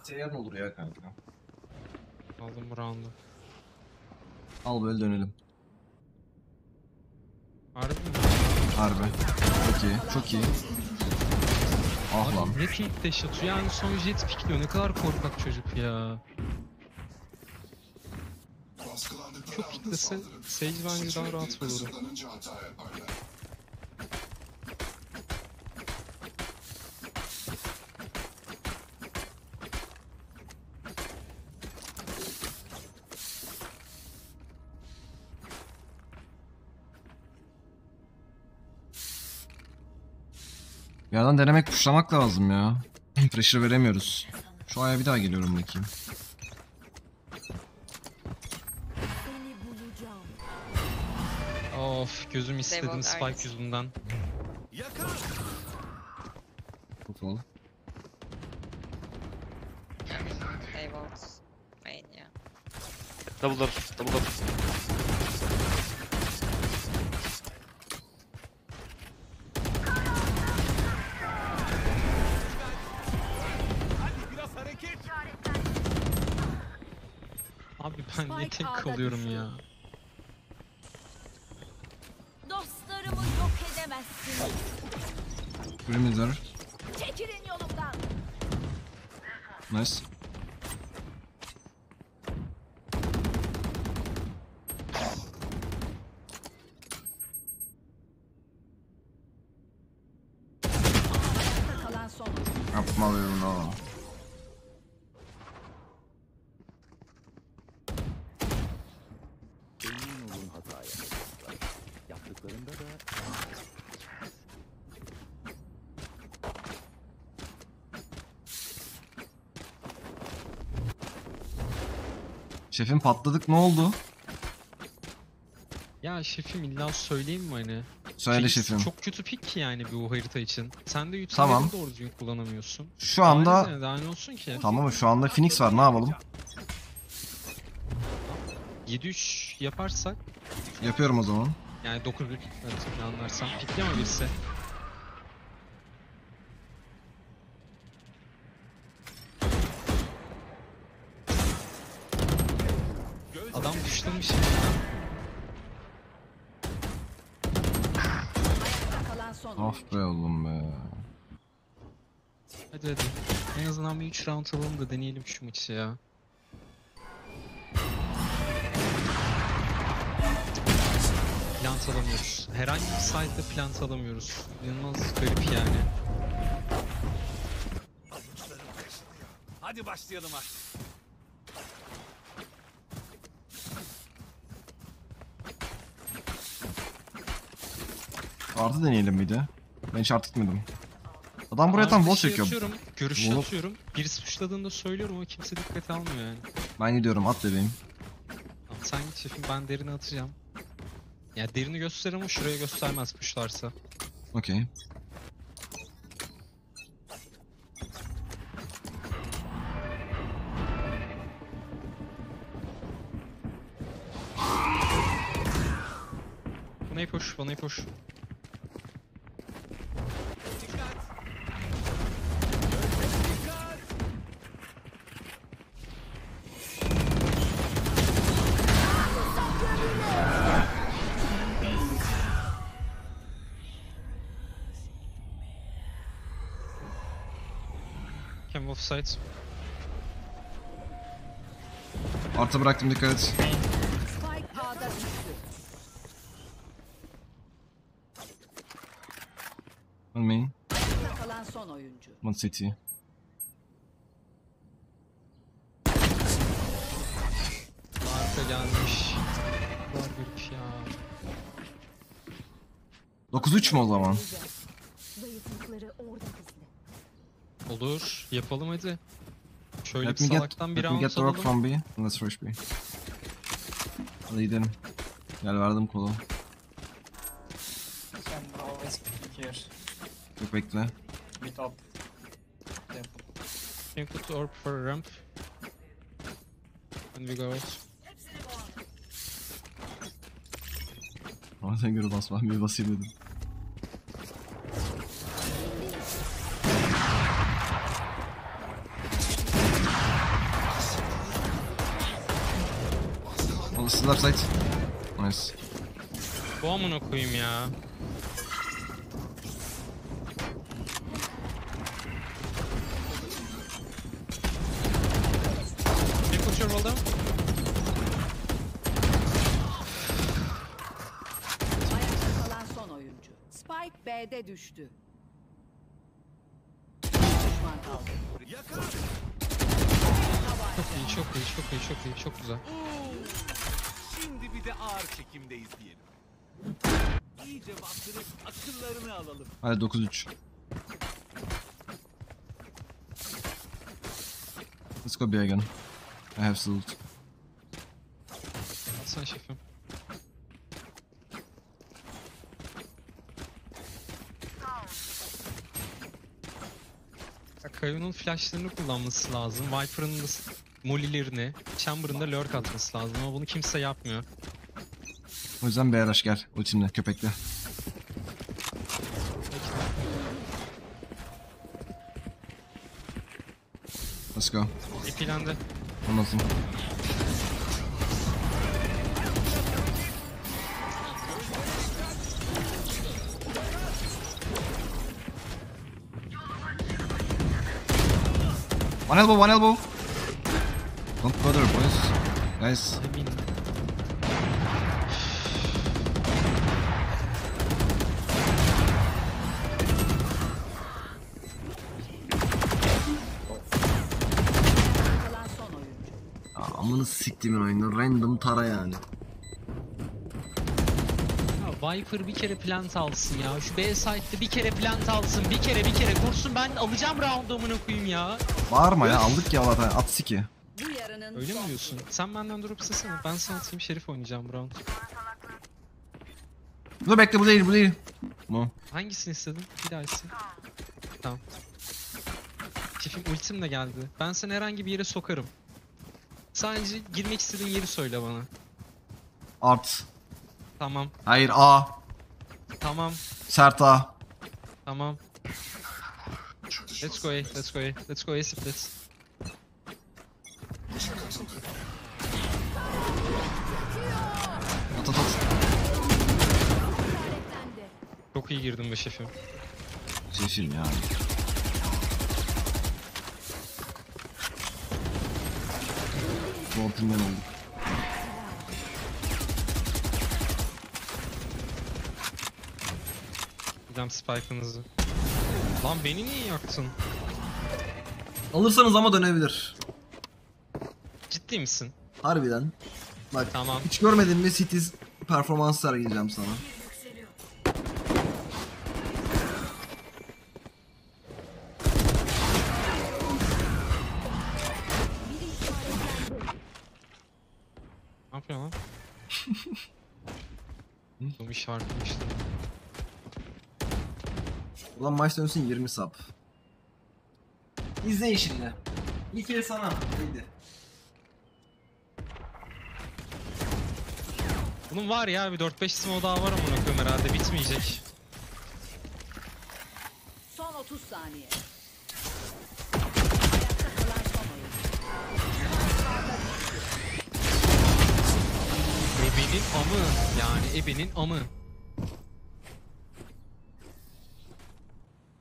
Seyyar olur ya kanka. Aldım bu round'u. Al böyle dönelim. Harbi mi? Harbi. Çok iyi, çok iyi. Ah lan. Ne pink dash atıyor yani son jet pikliyor ne kadar korkak çocuk ya. Çok piklese Sage bence daha rahat olur. Bir yandan denemek pushlamak lazım ya. Pressure veremiyoruz. Şu aya bir daha geliyorum bakayım. Of gözüm istedim Spike yüzünden. Yakar. Çok ol. They won't main, yeah. Double door, double door. Şefim patladık ne oldu? Ya şefim illa söyleyeyim mi hani? Söyle Phoenix şefim. Çok kötü pick ki yani bu harita için. Sen de utility Tamam. doğru düzgün kullanamıyorsun. Şu anda Daha ne, daha ne olsun ki? tamam şu anda Phoenix var ne yapalım? 7-3 yaparsak Yapıyorum o zaman. yani 9-3 evet anlarsam pickli ama birisi. Adam düştürmüş ya. Ayakta kalan son. Ah be oğlum be. Hadi hadi. En azından bir 3 round alalım da deneyelim şu maçı ya. Plant alamıyoruz. Herhangi bir site'de plant alamıyoruz. İnanılmaz garip yani. Hadi başlayalım artık. Artı deneyelim bir de. Ben hiç artı gitmedim. Adam buraya tam wall şey çekiyor. atıyorum, Wall- atıyorum. Birisi tuşladığında söylüyorum ama kimse dikkate almıyor yani. Ben gidiyorum at bebeğim. Tamam, sen git şefim ben derini atacağım. Ya derini göster ama şuraya göstermez puşlarsa. Okey. Bana hoş, bana ip site. Artı bıraktım dikkat et. One main. Kalan son oyuncu. One city. Arka gelmiş. Var bir ya. 9-3 mü o zaman? Zayıflıkları orada gizli. Olur. Yapalım hadi. Şöyle Let bir me get, salaktan bir let me round get the alalım. from B. Let's rush B. Hadi gidelim. Gel verdim kolu. Can always pick here. Bekle. Mid up. Can put orb for a ramp. And we go out. Ama sen göre bas ben bir basayım dedim. Still left side. Nice. Bu amına koyayım ya. Put your wall down. Ayakta kalan son oyuncu. Spike B'de düştü. Ağır çekimdeyiz diyelim. İyice bastırıp akıllarını alalım. Hadi 9-3. Let's go B again. I have salute. Alsana şefim. Kayu'nun flashlarını kullanması lazım. Viper'ın molly'lerini, Chamber'ın da lurk atması lazım ama bunu kimse yapmıyor. O yüzden B rush gel. Ultimle köpekle. Let's go. Epilendi. Anlasın. One elbow, one elbow. Don't bother, boys. Guys, siktimin oyunu. Random tara yani. Ya Viper bir kere plant alsın ya. Şu B site'de bir kere plant alsın. Bir kere bir kere kursun ben alacağım round'u amına koyayım ya. Bağırma ya aldık ya zaten at siki. Bu yarının Öyle mi diyorsun? Sen benden durup istesene. Ben sana atayım Şerif oynayacağım bu round. Dur bekle bu değil bu değil. Bu. Hangisini istedin? Bir daha iste. Tamam. Şefim ultim de geldi. Ben seni herhangi bir yere sokarım. Sadece girmek istediğin yeri söyle bana. Art. Tamam. Hayır A. Tamam. Sert A. Tamam. Let's go A. Let's go A. Let's go A split. At at at. Çok iyi girdim be şefim. Şefim ya. Voltimden olduk. Gidem spike'ınızı. Lan beni niye yaktın? Alırsanız ama dönebilir. Ciddi misin? Harbiden. Bak Tamam. hiç görmedin mi Cities performans sergileyeceğim sana. Bir şarkı işte. Ulan maç dönsün 20 sap. İzleyin şimdi. İlk kere sana. Haydi. Bunun var ya bir 4-5 smoke daha var amına koyayım herhalde bitmeyecek. Son 30 saniye. Ebenin amı yani ebenin amı.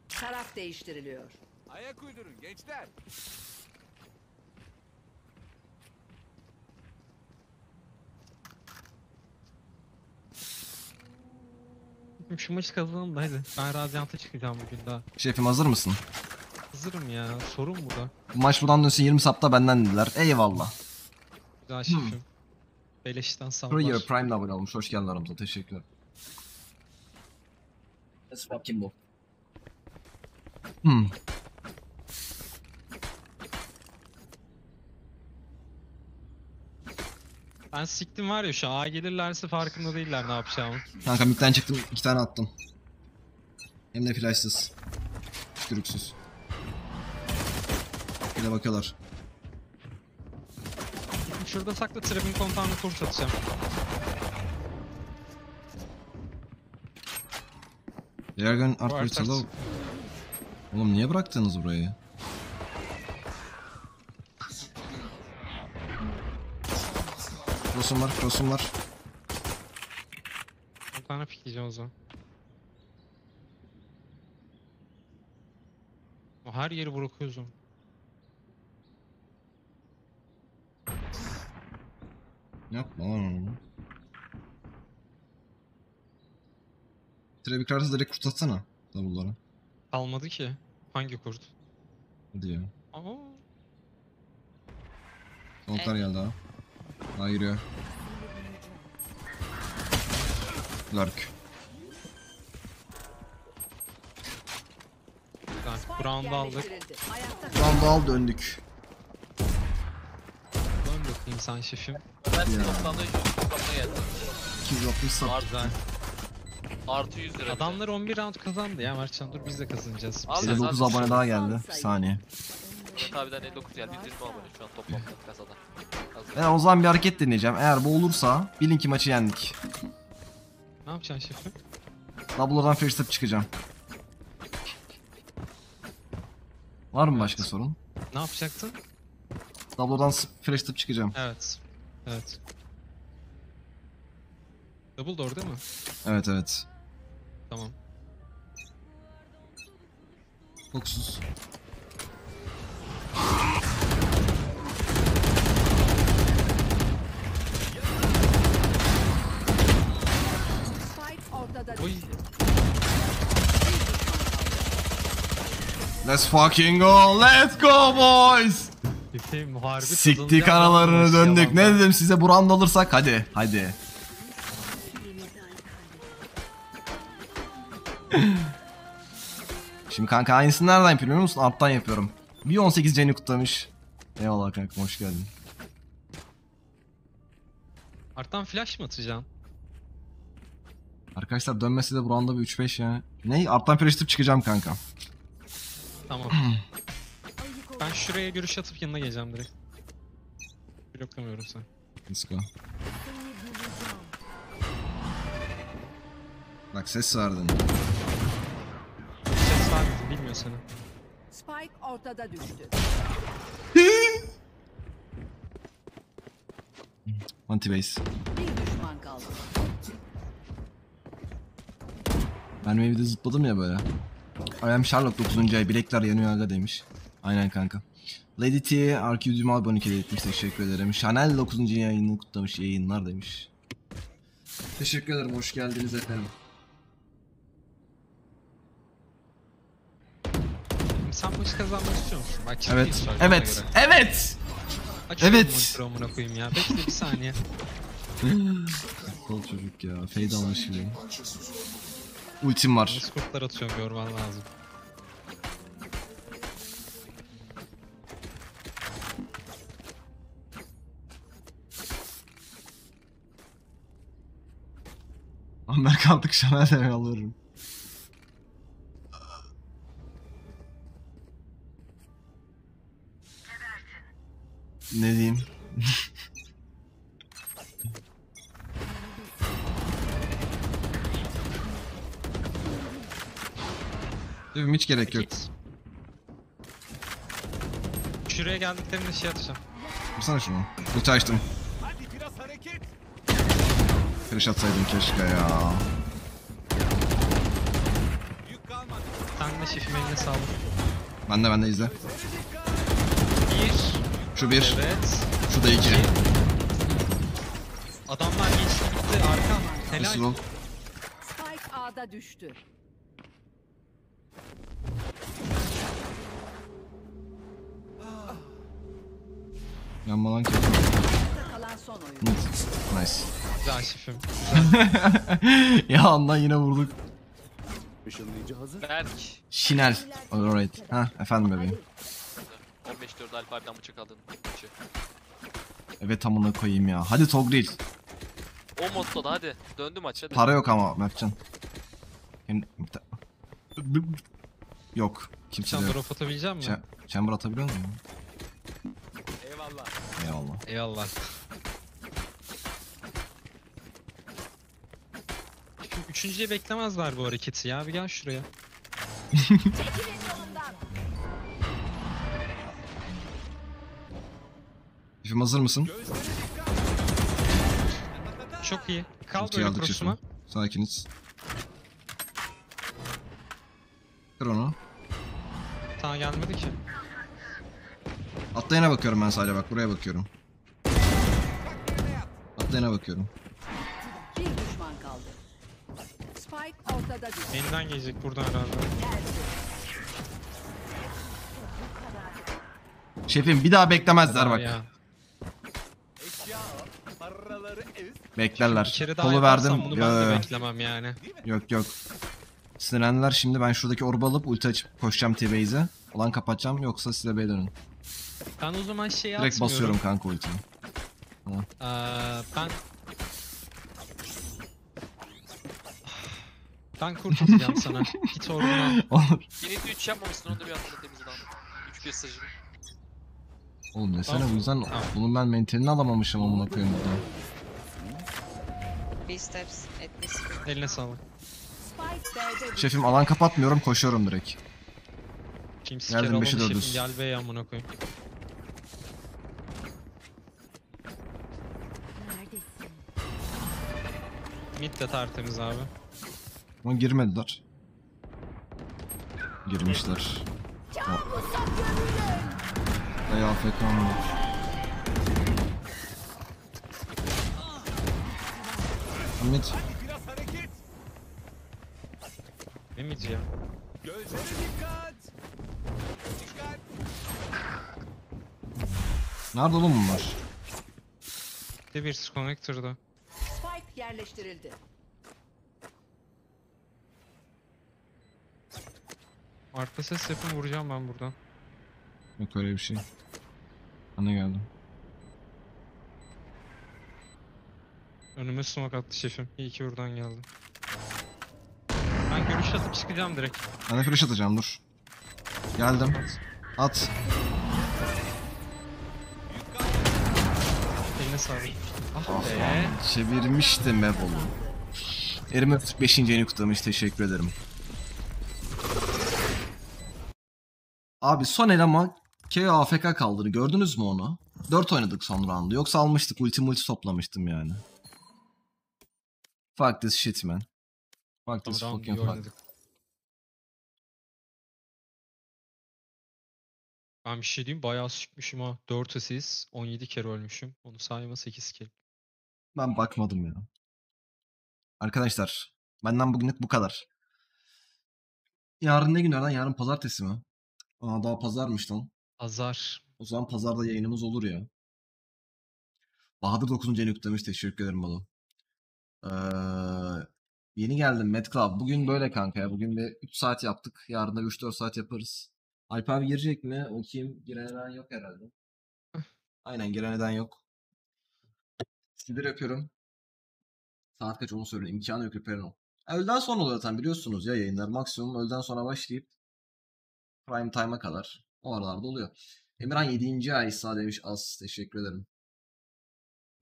Taraf değiştiriliyor. Ayak uydurun gençler. Şu maçı kazanalım da hadi. Ben Radiant'a çıkacağım bugün daha. Şefim hazır mısın? Hazırım ya. Sorun bu da. Bu maç buradan dönsün 20 sapta benden dediler. Eyvallah. Güzel şefim. Beleşten. Courier Prime'le abone olmuş. Hoş geldin aramıza. Teşekkürler. Let's fucking go. Hmm. Ben siktim var ya şu an. A gelirlerse farkında değiller ne yapacağımı. Kanka midden çıktım. iki tane attım. Hem de flashsız. Tükürüksüz. Bir de bakıyorlar. Şurada sakla trap'in kontağını kurt atacağım. Dragon Art. Art. Oğlum niye bıraktınız burayı? Cross'um var, cross'um var. Kontağını pikleyeceğim o zaman. Her yeri bırakıyoruz onu. Yapma lan onu. Trafik kartı direkt kurt atsana. Double'lara. Kalmadı ki. Hangi kurt? Hadi ya. Aa, Sonuçlar geldi ha. Daha. Lurk. güzel. Spike Brown'da aldık. anda al döndük. Dön bakayım sen şefim. Ben Ya. toplamda şu toplamda geldim. 260 sap. Güzel. Artı 100 lira. Adamlar 11 round kazandı ya Mertcan dur biz de kazanacağız. Al Biz- ya, 59 zaten abone daha geldi. Bir saniye. Murat abiden 59 geldi. 120 abone şu an toplamda kasada. Hazır. Ben o zaman bir hareket deneyeceğim. Eğer bu olursa bilin ki maçı yendik. Ne yapacaksın şefim? Double'dan first step çıkacağım. Var mı başka sorun? Ne yapacaktın? Double'dan s- first step çıkacağım. Evet. Evet. Double door değil mi? Evet evet. Tamam. Fokusuz. Spike Oy. Let's fucking go. Let's go boys. Şefim harbi Siktik analarını döndük. Ne dedim size buran alırsak hadi. Hadi. Şimdi kanka aynısını nereden yapıyorum biliyor musun? Alttan yapıyorum. Bir 18 Jenny kutlamış. Eyvallah kanka hoş geldin. Arttan flash mı atacaksın? Arkadaşlar dönmesi de buranda bir 3-5 ya. Ne? Alttan peleştirip çıkacağım kanka. Tamam. ben şuraya görüş atıp yanına geleceğim direkt. Bloklamıyorum sen. Let's go. Bak ses verdin. Ses vermedim bilmiyor seni. Spike ortada düştü. Bir düşman kaldı. Ben evde zıpladım ya böyle. I am Sherlock 9. ay bilekler yanıyor aga demiş. Aynen kanka. Lady T, RQ Dumal abone etmiş teşekkür ederim. Chanel 9. yayını kutlamış yayınlar demiş. Teşekkür ederim hoş geldiniz efendim. Sen maçı kazanmak istiyor musun? Bak ciddi Evet, söyle bana evet, göre. evet. Aç evet. evet. amına koyayım ya. Bekle bir saniye. Kol çocuk ya, fade almış gibi. Ultim var. Kurtlar atıyorum görmen lazım. Ben kaldık Chanel'den alırım. Ne diyeyim? Şefim hiç gerek yok. Şuraya geldiklerinde şey atacağım. Vursana şunu. Kılıç açtım. Flash atsaydım keşke ya. De şefim eline sağlık. Ben de ben de izle. Bir. Şu bir, Evet. şu da iki. Adamlar geçti gitti. Arkam. Helal. ol? Spike A'da düştü. Kalan son oyuncu. Nice. Güzel şefim. ya ondan yine vurduk. Berk. Şinel. Alright. Ha efendim bebeğim. 15-4 Alp abiden bıçak aldın. Maçı. Evet amına koyayım ya. Hadi Togril. O modda da hadi. Döndü maç hadi. Para yok ama Mertcan. Hem... Yok. Kimse Sen yok. atabilecek misin? Chamber atabiliyor muyum? Eyvallah. Eyvallah. Eyvallah. Şu üçüncüye beklemezler bu hareketi ya. Bir gel şuraya. Şefim hazır mısın? Çok iyi. Kal Ultiyi böyle aldık cross'uma. şefim. Sakiniz. Kır onu. Daha gelmedi ki. Atlayana bakıyorum ben sadece bak buraya bakıyorum. Atlayana bakıyorum. Elinden gelecek buradan herhalde. Şefim bir daha beklemezler bak. Ya. Beklerler. Bir kere daha Kolu yaparsam verdim. bunu Yo, ben yo, de yo. beklemem yani. Yok yok. Sinirlendiler şimdi ben şuradaki orbu alıp ulti açıp koşacağım T-Base'e. Olan kapatacağım yoksa size B'ye dönün. Ben o zaman şey Direkt atmıyorum. basıyorum kanka ultiyi. Ee, ben... Ben kurt atacağım sana. Git oradan. Olur. Yine de 3 yapmamışsın onu da bir hatırlatayım izin 3 bir stajı. Oğlum desene Tamam. bu yüzden Tamam. bunun ben mentalini alamamışım amına koyayım burada. B steps this. Eline sağlık. Şefim alan kapatmıyorum koşuyorum direkt. Şimdi siker alalım beşi şefim dördüz. gel be amına koyayım. Mid de tertemiz abi. Ama girmediler. Girmişler. Ay AFK mı? Ne mid ya? Gözlere dikkat. Dikkat. Nerede oğlum bunlar? Bir bir connector'da. Spike yerleştirildi. Arka ses yapın vuracağım ben buradan. Yok öyle bir şey. Bana geldim. Önüme smoke attı şefim. İyi ki buradan geldi. Ben görüş atıp çıkacağım direkt. Ben de flash atacağım dur. Geldim. At. Eline sağlık. Ah be. Çevirmiştim hep oğlum. Erim öptük 5. yeni kutlamış teşekkür ederim. Abi son el ama KO AFK kaldığını gördünüz mü onu? 4 oynadık son round'u. Yoksa almıştık ulti multi toplamıştım yani. Fuck this shit man. Fuck this Tamam, fucking fuck. oynadık. Ben bir şey diyeyim bayağı sıkmışım ha. 4 asist, 17 kere ölmüşüm. Onu sayma 8 kill. Ben bakmadım ya. Arkadaşlar benden bugünlük bu kadar. Yarın ne günlerden? Yarın pazartesi mi? Aa daha pazarmış lan. Azar. O zaman pazarda yayınımız olur ya. Bahadır 9. en yüklemiş. Teşekkür ederim Balo. Ee, yeni geldim Met Club. Bugün böyle kanka ya. Bugün bir 3 saat yaptık. Yarın da 3-4 saat yaparız. Alp abi girecek mi? O kim? Giren yok herhalde. Aynen giren yok. Sizleri öpüyorum. Saat kaç onu söyleyeyim. İmkanı yok öperim o. Öğleden sonra oluyor zaten biliyorsunuz ya yayınlar. Maksimum öğleden sonra başlayıp prime time'a kadar. O aralarda oluyor. Emirhan 7. ay sağ demiş az. Teşekkür ederim.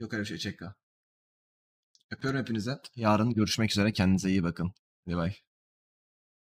Yok öyle bir şey çekka. Öpüyorum hepinize. Yarın görüşmek üzere. Kendinize iyi bakın. Bye bye.